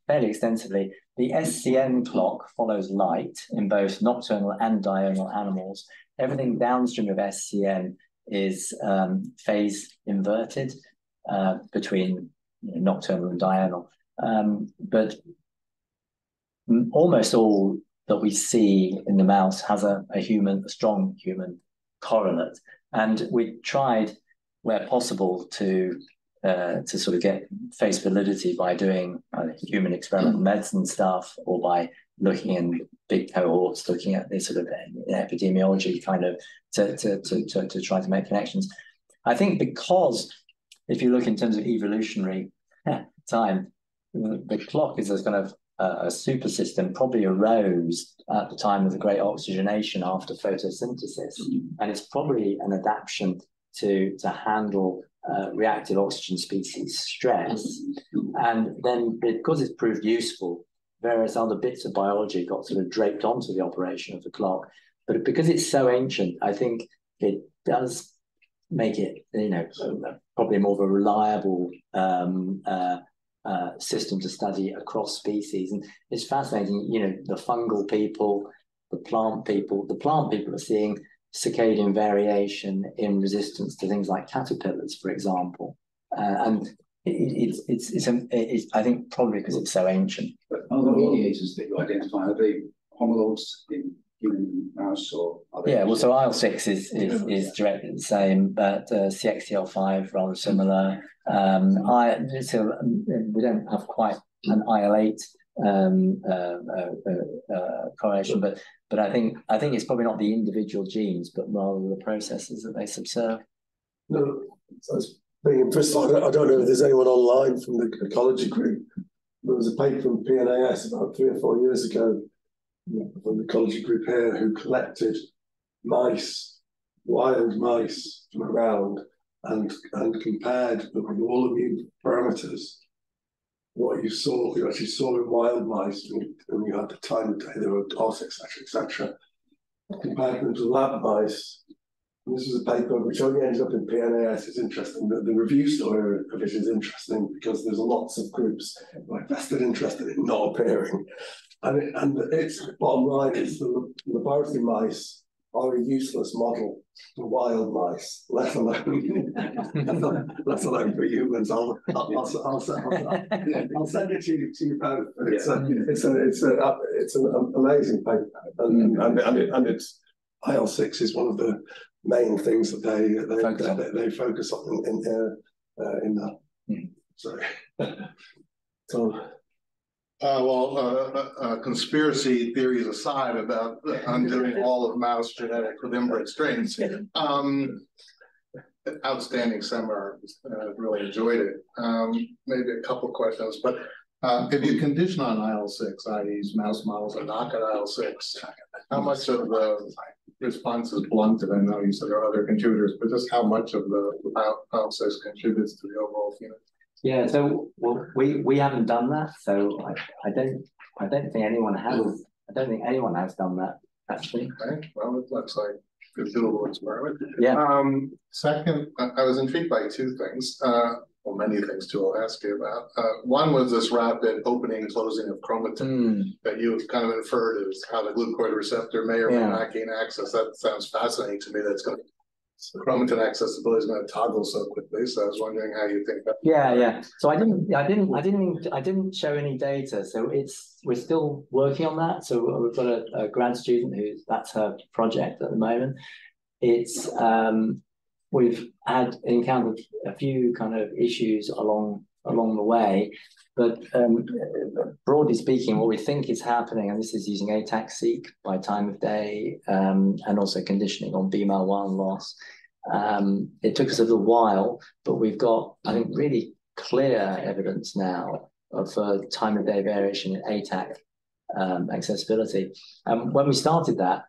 fairly extensively. The SCN clock follows light in both nocturnal and diurnal animals. everything downstream of SCN is um, phase inverted uh, between you know, nocturnal and diurnal. Um, but almost all that we see in the mouse has a, a human, a strong human correlate. And we tried, where possible, to uh, to sort of get face validity by doing uh, human experimental medicine stuff or by looking in big cohorts, looking at this sort of epidemiology kind of to, to, to, to, to try to make connections. I think because if you look in terms of evolutionary time, the clock is a kind of a super system probably arose at the time of the great oxygenation after photosynthesis. Mm-hmm. And it's probably an adaptation to, to handle uh, reactive oxygen species stress. And then because it's proved useful, various other bits of biology got sort of draped onto the operation of the clock. But because it's so ancient, I think it does make it, you know, probably more of a reliable um, uh, uh, system to study across species. And it's fascinating, you know, the fungal people, the plant people, the plant people are seeing circadian variation in resistance to things like caterpillars, for example. Uh, and it, it's, it's, it's, it's, I think probably because it's so ancient. But are the mediators that you identify, are they homologs in human mouse or? Yeah, well, so IL-6 is, is, is directly the same, but uh, CXCL5 rather similar. Um, I, so um, we don't have quite an IL-8 um, uh, uh, uh, uh, correlation, but but I think I think it's probably not the individual genes, but rather the processes that they subserve. No, so it's being interesting. I don't, I don't know if there's anyone online from the ecology group. There was a paper from PNAS about three or four years ago from the ecology group here who collected mice, wild mice from around, and and compared with all immune parameters what you saw, you actually saw in wild mice when you had the time of day, they were off, etc., etc. Compared them to lab mice, And this is a paper which only ended up in PNAS. It's interesting. The, the review story of it is interesting because there's lots of groups like vested interested in not appearing. And, it, and its bottom line is the laboratory mice are a useless model for wild mice, let alone let alone for humans. I'll I'll, I'll, I'll, I'll send it to you to you both. It's a it's a it's a it's an amazing paper, and and, and, it, and it's IL six is one of the main things that they they focus on, they, they focus on in in, uh, in that. Mm. So. Uh, well, uh, uh, uh, conspiracy theories aside about undoing all of mouse genetic with inbred strains. Um, outstanding seminar. Uh, really enjoyed it. Um, maybe a couple questions, but uh, if you condition on IL-6, i.e. mouse models and knock at IL-6, how much of the response is blunted? I know you said there are other contributors, but just how much of the IL-6 contributes to the overall phenotype? Yeah, so well, we we haven't done that, so I, I don't I don't think anyone has. I don't think anyone has done that actually. Okay, well, it looks like a doable experiment. Yeah. Um, second, I, was intrigued by two things. Uh, well, many things too. I'll ask you about. Uh, one was this rapid opening and closing of chromatin mm. that you have kind of inferred is how the glucocorticoid receptor may or yeah. may not gain access. That sounds fascinating to me. That's going to chromatin accessibility is going to toggle so quickly. So I was wondering how you think that. Yeah, yeah. So I didn't, I didn't, I didn't, I didn't show any data. So it's we're still working on that. So we've got a, a grad student who's that's her project at the moment. It's um, we've had encountered a few kind of issues along along the way. But um, broadly speaking, what we think is happening, and this is using ATAC-seq by time of day um, and also conditioning on BMAL1 loss. Um, it took us a little while, but we've got, I think, really clear evidence now of uh, time of day variation in ATAC um, accessibility. And when we started that,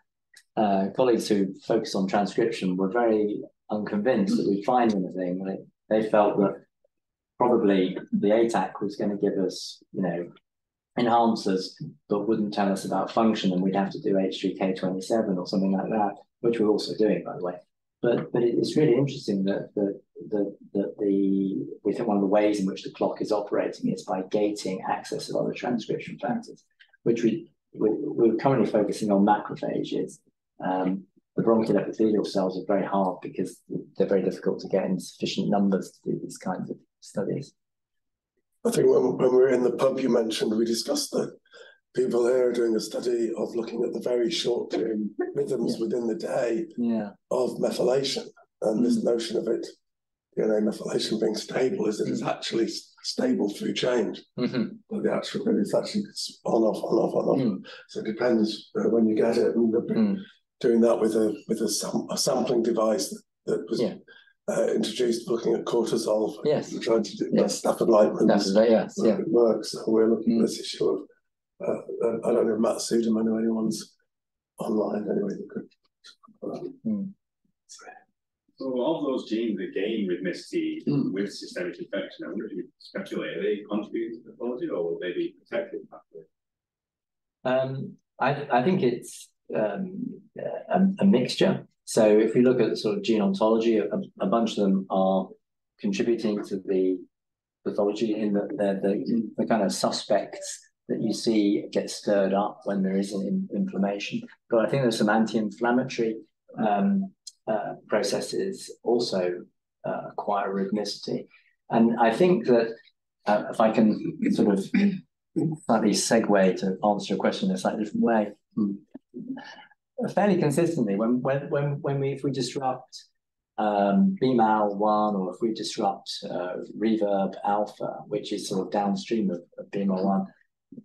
uh, colleagues who focus on transcription were very unconvinced that we'd find anything. They felt that probably the ATAC was going to give us, you know, enhancers, but wouldn't tell us about function, and we'd have to do H3K27 or something like that, which we're also doing, by the way. But but it's really interesting that the the the, the we think one of the ways in which the clock is operating is by gating access of other transcription factors, which we, we we're currently focusing on macrophages. Um, but bronchial epithelial cells are very hard because they're very difficult to get in sufficient numbers to do these kinds of studies. I think when, when we were in the pub you mentioned, we discussed that people here are doing a study of looking at the very short term rhythms Yeah. within the day Yeah. of methylation. And this Mm. notion of it, DNA methylation being stable is that it's actually stable through change. Mhm. But the actual bit is actually on off, on off, on off. Mm. So it depends uh, when you get it. And Mm. doing that with a with a, sam- a sampling device that, that was Yeah. Uh, introduced looking at cortisol. for Yes. Trying to do Yeah. that's Stafford Lightman. That's right, yes, yeah. It works. So we're looking Mm. at this issue of, uh, uh, I don't know, Matt Suderman or anyone's online anyway. that could- Mm. So of those genes that gain rhythmicity Hmm. with systemic infection, I wonder if you speculate, are they contributing to pathology or will they be protected? Um, I, I think it's um, a, a mixture. So if we look at sort of gene ontology, a, a bunch of them are contributing to the pathology in that they're the, the kind of suspects that you see get stirred up when there is an in, inflammation. But I think there's some anti-inflammatory um, uh, processes also uh, acquire rhythmicity. And I think that uh, if I can sort of slightly segue to answer your question in a slightly different way. Fairly consistently, when when when when we if we disrupt um, BMAL one or if we disrupt uh, Rev-erb alpha, which is sort of downstream of, of BMAL one,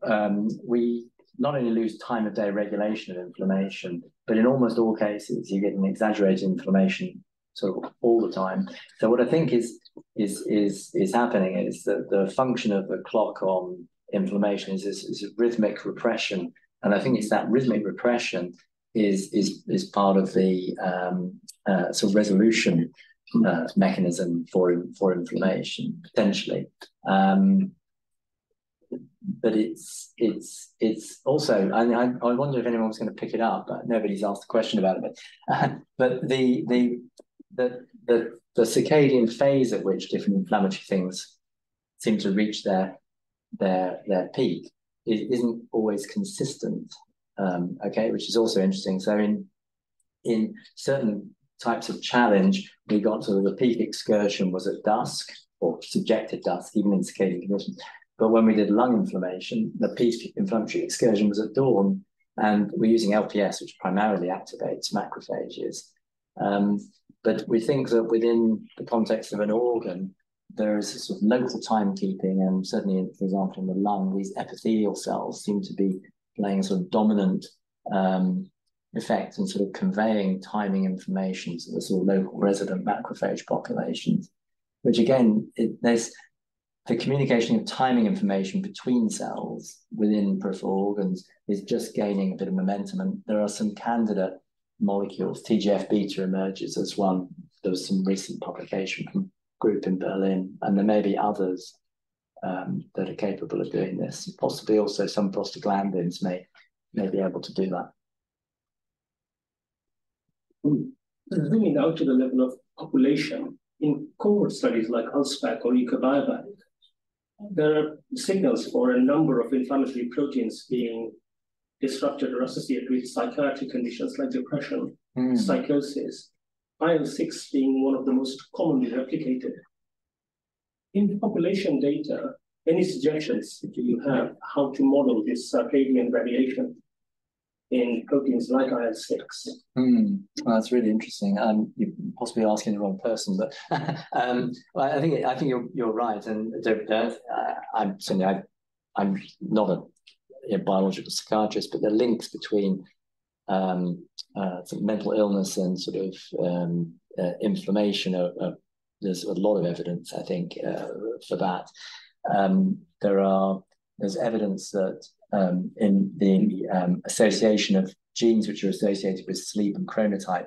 um, we not only lose time of day regulation of inflammation, but in almost all cases you get an exaggerated inflammation sort of all the time. So what I think is is is is happening is that the function of the clock on inflammation is this is rhythmic repression, and I think it's that rhythmic repression is is is part of the um, uh, sort of resolution uh, mechanism for for inflammation potentially. Um, but it's it's it's also I, I I wonder if anyone was going to pick it up, but nobody's asked a question about it. But but the the the the the circadian phase at which different inflammatory things seem to reach their their their peak is, isn't always consistent. Um, okay, which is also interesting. So in in certain types of challenge, we got to the peak excursion was at dusk or subjective dusk, even in circadian conditions. But when we did lung inflammation, the peak inflammatory excursion was at dawn, and we're using LPS, which primarily activates macrophages. Um, but we think that within the context of an organ, there is sort of local timekeeping, and certainly, for example, in the lung, these epithelial cells seem to be playing sort of dominant um, effect and sort of conveying timing information to the sort of local resident macrophage populations, which again, it, there's the communication of timing information between cells within peripheral organs is just gaining a bit of momentum. And there are some candidate molecules. TGF beta emerges as one. There was some recent publication from a group in Berlin, and there may be others um, that are capable of doing this. Possibly also some prostaglandins may may be able to do that. Zooming out to the level of population, in cohort studies like ALSPAC or UK Biobank, there are signals for a number of inflammatory proteins being disrupted or associated with psychiatric conditions like depression, Mm. psychosis, IL-6 being one of the most commonly replicated. In the population data, any suggestions do you have how to model this circadian variation in proteins like IL-6? Hmm, well, that's really interesting. Um, you're possibly asking the wrong person, but um, well, I think I think you're you're right, and uh, I'm certainly I, I'm not a, a, biological psychiatrist, but the links between um, uh, mental illness and sort of um, uh, inflammation are, are, there's a lot of evidence, I think, uh, for that. Um, there are there's evidence that um, in the um, association of genes which are associated with sleep and chronotype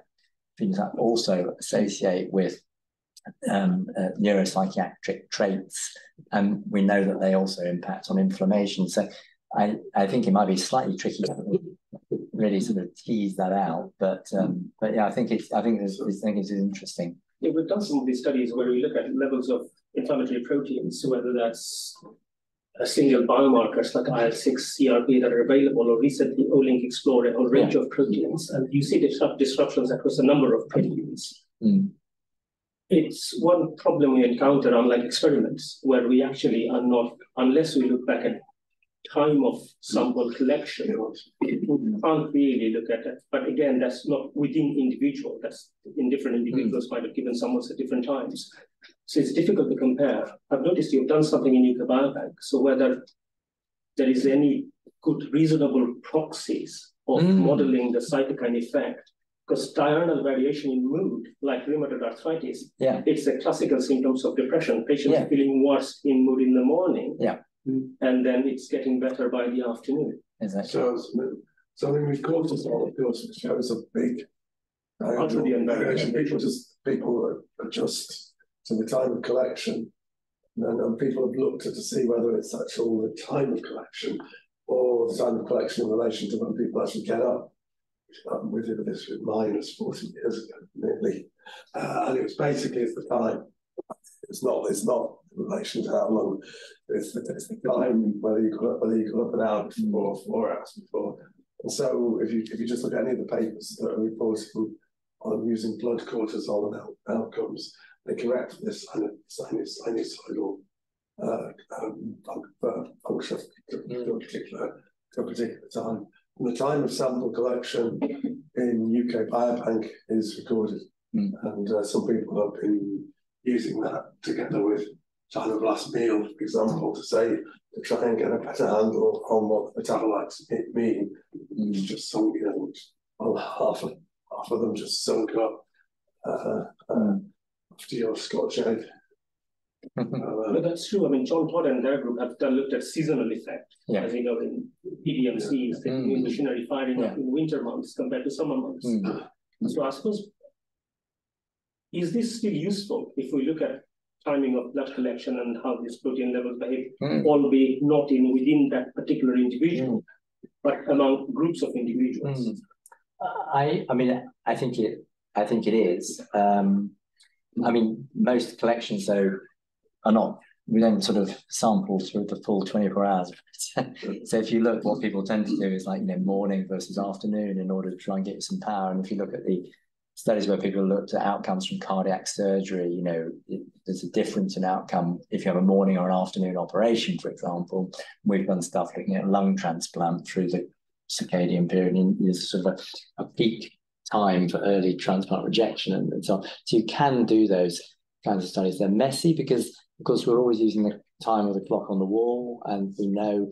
phenotype also associate with um, uh, neuropsychiatric traits, and we know that they also impact on inflammation. So I, I think it might be slightly tricky to really sort of tease that out, but um, but yeah, I think it's I think it's, I think it's interesting. Yeah, we've done some of these studies where we look at levels of inflammatory proteins, whether that's uh, single biomarkers like IL-6, CRP that are available, or recently Olink explored a whole range of proteins, and you see disrupt disruptions across a number of proteins. Mm. It's one problem we encounter unlike experiments, where we actually are not, unless we look back at time of sample collection, we can't really look at it. But again, that's not within individual, that's in different individuals might have given samples at different times. So it's difficult to compare. I've noticed you've done something in UK Biobank, so whether there is any good reasonable proxies of Mm. modeling the cytokine effect, because diurnal variation in mood, like rheumatoid arthritis, Yeah. it's the classical symptoms of depression. Patients Yeah. feeling worse in mood in the morning. Yeah. And then it's getting better by the afternoon. Exactly. So, so I mean, with cortisol, of course, it shows a big. After the variation, people just, people adjust to the time of collection. And then people have looked at to see whether it's actual the time of collection or the time of collection in relation to when people actually get up. Um, we did this with minus 40 years ago, nearly. Uh, and it was basically it's the time. It's not, it's not in relation to how long, it's the, it's the time, whether you got up, whether you got up an hour before, four hours before. And so if you, if you just look at any of the papers that are reported on using blood cortisol and out, outcomes, they correct this sinus, sinusoidal uh, um, uh, function to, to a particular to a particular time. And the time of sample collection in UK Biobank is recorded, Mm. and uh, some people have been using that together with time of last meal, for example, to say to try and get a better handle on what metabolites mean. It's Mm. just sunk, you know, well, half of half of them just sunk up uh, uh, Mm. after your Scotch egg. Uh, But that's true. I mean, John Todd and their group have done, looked at seasonal effect. Yeah. As you know, in PBMCs, the Mm. immune machinery firing up Yeah. in winter months compared to summer months. Mm. So I suppose, is this still useful if we look at timing of blood collection and how these protein levels behave, Mm. albeit not in within that particular individual, but among groups of individuals? Mm. I, I mean, I think it, I think it is. Um, I mean, most collections though are not. We don't sort of sample through the full twenty four hours. so if you look, what people tend to do is like you know morning versus afternoon in order to try and get some power. And if you look at the studies where people looked at outcomes from cardiac surgery, you know, it, there's a difference in outcome if you have a morning or an afternoon operation, for example. We've done stuff looking at lung transplant through the circadian period, and there's sort of a, a peak time for early transplant rejection and, and so on. So you can do those kinds of studies. They're messy because, of course, we're always using the time of the clock on the wall, and we know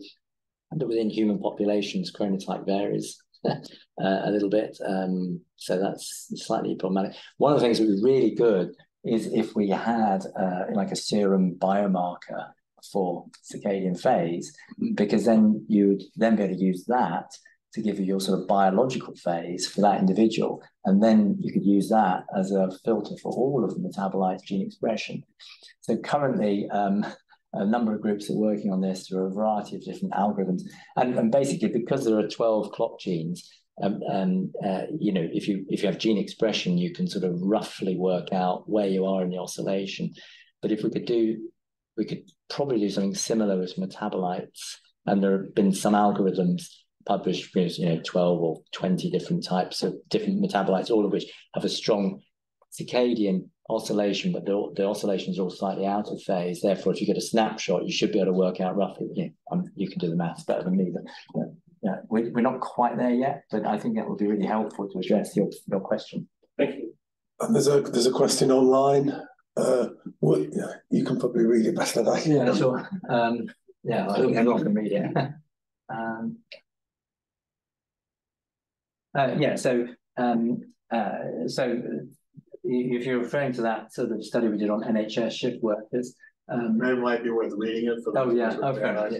that within human populations, chronotype varies a little bit. Um, so that's slightly problematic. One of the things that would be really good is if we had uh, like a serum biomarker for circadian phase, because then you would then be able to use that to give you your sort of biological phase for that individual. And then you could use that as a filter for all of the metabolites gene expression. So currently, um, a number of groups are working on this through a variety of different algorithms. And, and basically, because there are 12 clock genes, um, um, uh, you know, if you if you have gene expression, you can sort of roughly work out where you are in the oscillation. But if we could do, we could probably do something similar with metabolites. And there have been some algorithms published, with, you know, 12 or 20 different types of different metabolites, all of which have a strong circadian oscillation, but the, the oscillations are all slightly out of phase. Therefore, if you get a snapshot, you should be able to work out roughly. You, know, um, you can do the maths better than me, but yeah, yeah, we, we're not quite there yet. But I think that will be really helpful to address your your question. Thank you. and there's a there's a question online. Uh, what, yeah, you can probably read it better than I can. Yeah, sure. Um, yeah, I think everyone can read it. um, uh, yeah, so um, uh, so if you're referring to that sort of study we did on NHS shift workers, um, It might be worth reading it for. Oh, yeah. Oh, fair enough,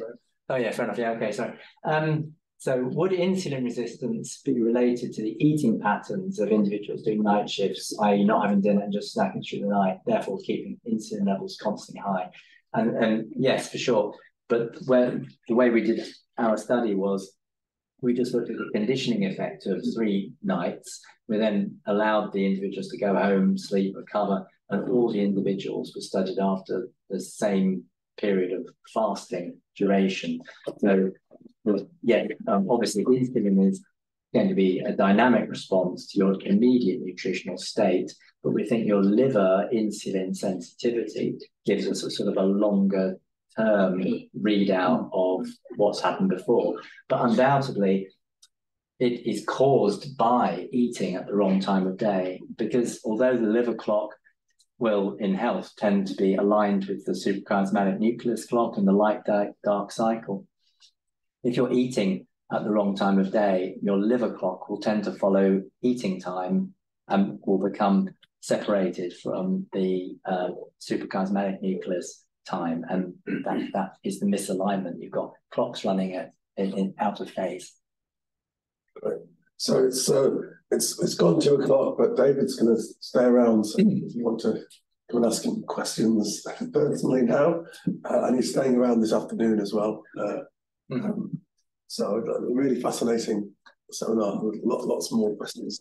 Oh yeah, fair enough. Yeah, okay, sorry. Um, so would insulin resistance be related to the eating patterns of individuals doing night shifts, i.e. not having dinner and just snacking through the night, therefore keeping insulin levels constantly high? And, and yes, for sure. But where the way we did our study was we just looked at the conditioning effect of three nights. We then allowed the individuals to go home, sleep, recover, and all the individuals were studied after the same period of fasting duration. So, yeah, um, obviously insulin is going to be a dynamic response to your immediate nutritional state, but we think your liver insulin sensitivity gives us a sort of a longer term readout of what's happened before. But undoubtedly, it is caused by eating at the wrong time of day because although the liver clock will in health tend to be aligned with the suprachiasmatic nucleus clock and the light dark, cycle if you're eating at the wrong time of day your liver clock will tend to follow eating time and will become separated from the uh, suprachiasmatic nucleus time. And that that is the misalignment. You've got clocks running at in, in out of phase So it's uh, it's it's gone two o'clock, but David's going to stay around. So if you want to come and ask him questions personally now, uh, and he's staying around this afternoon as well. Uh, Mhm. um, so uh, really fascinating seminar. with lot- Lots more questions.